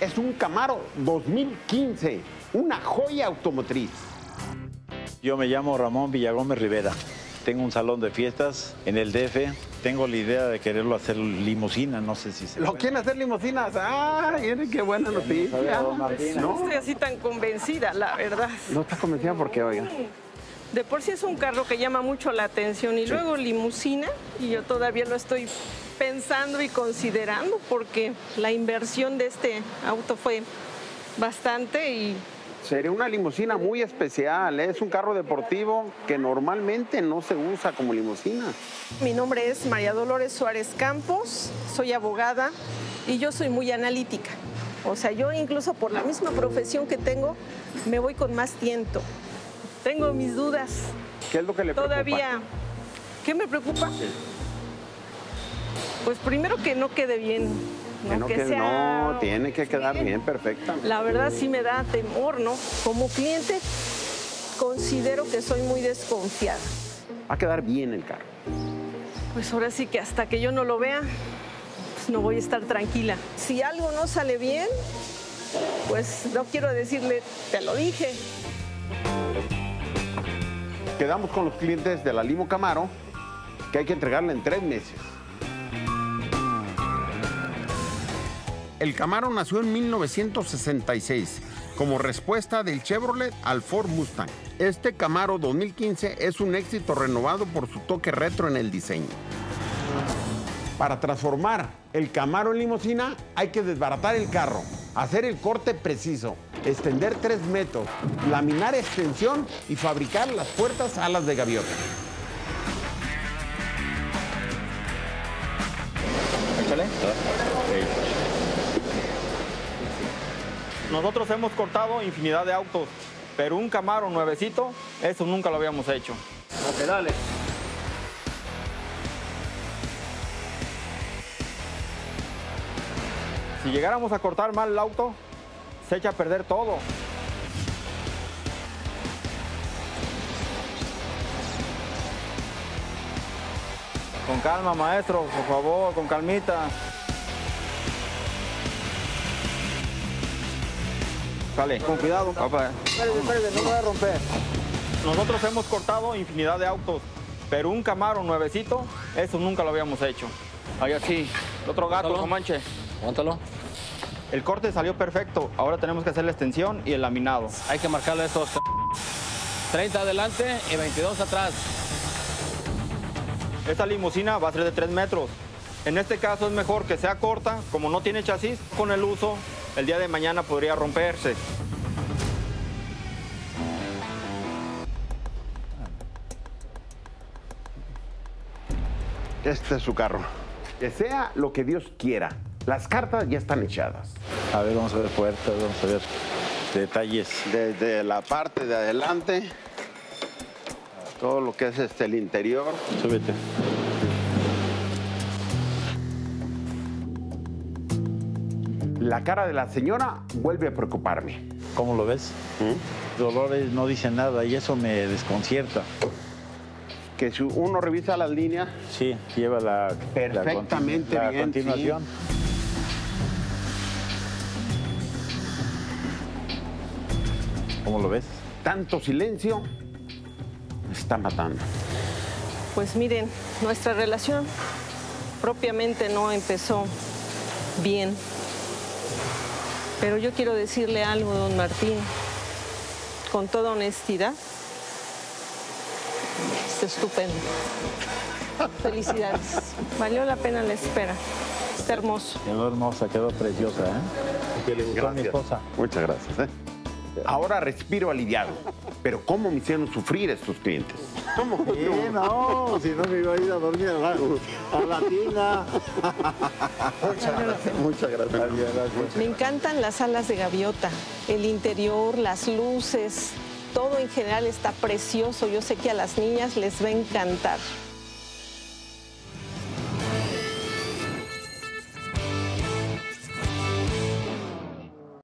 es un Camaro 2015, una joya automotriz. Yo me llamo Ramón Villagómez Rivera. Tengo un salón de fiestas en el DF. Tengo la idea de quererlo hacer limusina, no sé si se ¿Lo puede. quieren hacer limusinas? ¡Ah! qué buena noticia! No estoy así tan convencida, la verdad. No está convencida porque, oiga. De por sí es un carro que llama mucho la atención y luego limusina y yo todavía lo estoy pensando y considerando porque la inversión de este auto fue bastante y Sería una limusina muy especial, ¿eh? es un carro deportivo que normalmente no se usa como limusina. mi nombre es María Dolores Suárez Campos, soy abogada y yo soy muy analítica. O sea, yo incluso por la misma profesión que tengo me voy con más tiento. Tengo mis dudas. ¿Qué es lo que le preocupa? Todavía, ¿qué me preocupa? Pues primero que no quede bien. Que no, sea- no, tiene que quedar bien, perfecta. La verdad sí me da temor, ¿no? Como cliente considero que soy muy desconfiada. Va a quedar bien el carro. Pues ahora sí que hasta que yo no lo vea, pues no voy a estar tranquila. Si algo no sale bien, pues no quiero decirle, te lo dije. Quedamos con los clientes de la Limo Camaro que hay que entregarle en tres meses. El Camaro nació en 1966 como respuesta del Chevrolet al Ford Mustang. Este Camaro 2015 es un éxito renovado por su toque retro en el diseño. Para transformar el Camaro en limusina hay que desbaratar el carro, hacer el corte preciso, extender 3 metros, laminar extensión y fabricar las puertas alas de gaviota. Échale. Nosotros hemos cortado infinidad de autos, pero un Camaro nuevecito, eso nunca lo habíamos hecho. Ok, dale. Si llegáramos a cortar mal el auto, se echa a perder todo. Con calma, maestro, por favor, con calmita. Sale, con cuidado. Papá. Espérate, espérate, no me voy a romper. Nosotros hemos cortado infinidad de autos, pero un Camaro nuevecito, eso nunca lo habíamos hecho. Ahí así, el otro gato, Aguántalo. no manche. Aguántalo. El corte salió perfecto, ahora tenemos que hacer la extensión y el laminado. Hay que marcarle estos 30 adelante y 22 atrás. Esta limusina va a ser de 3 metros. En este caso es mejor que sea corta, como no tiene chasis, con el uso, el día de mañana podría romperse. Este es su carro. Que sea lo que Dios quiera. Las cartas ya están echadas. A ver, vamos a ver puertas, vamos a ver detalles. Desde la parte de adelante, todo lo que es este, el interior. Súbete. La cara de la señora vuelve a preocuparme. ¿Cómo lo ves? Dolores no dice nada y eso me desconcierta. Que si uno revisa las líneas, Sí, lleva la, la Perfectamente la bien, continuación. ¿Cómo lo ves? tanto silencio me está matando. Pues miren, nuestra relación propiamente no empezó bien. Pero yo quiero decirle algo, don Martín, con toda honestidad. Está estupendo. Felicidades. Valió la pena la espera. Está hermoso. Quedó hermosa, quedó preciosa, ¿eh? Que le gustó a mi esposa. Muchas gracias. ¿eh? Ahora respiro aliviado. Pero ¿cómo me hicieron sufrir estos clientes? ¿Cómo? no, si no me iba a ir a dormir a la, a la tina. Muchas gracias. Me encantan las alas de gaviota, el interior, las luces, todo en general está precioso. Yo sé que a las niñas les va a encantar.